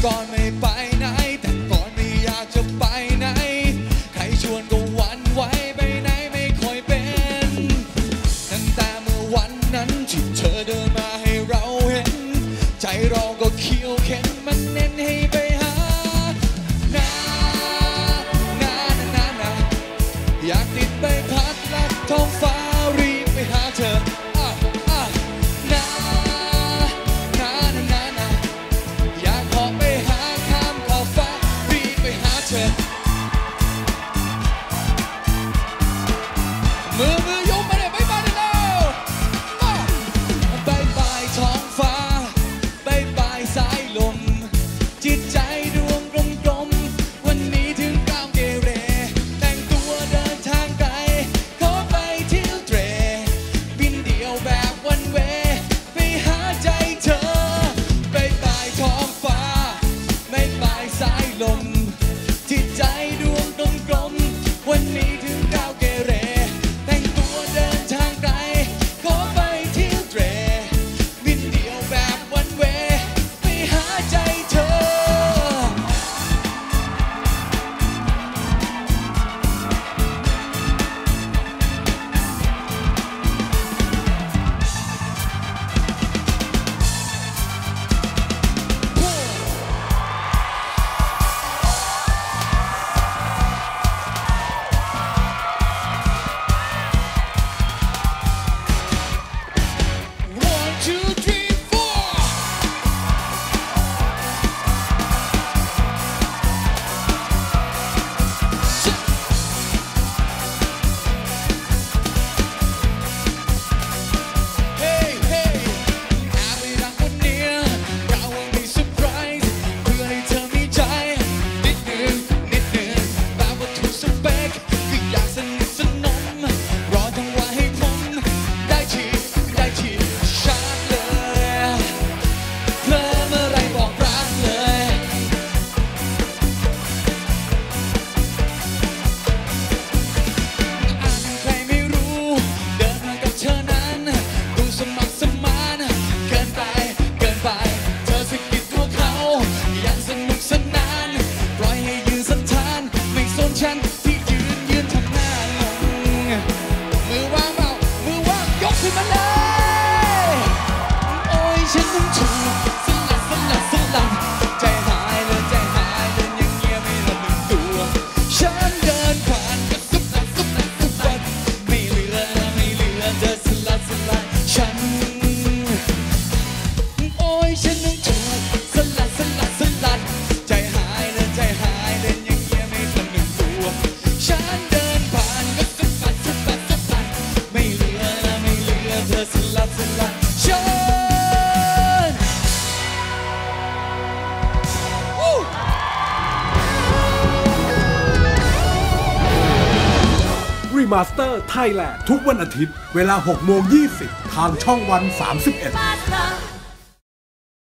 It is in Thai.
gone me pa สายลมจิตใจ Master Thailand ทุกวันอาทิตย์ เวลา 6 โมง 20 ทางช่องวัน 31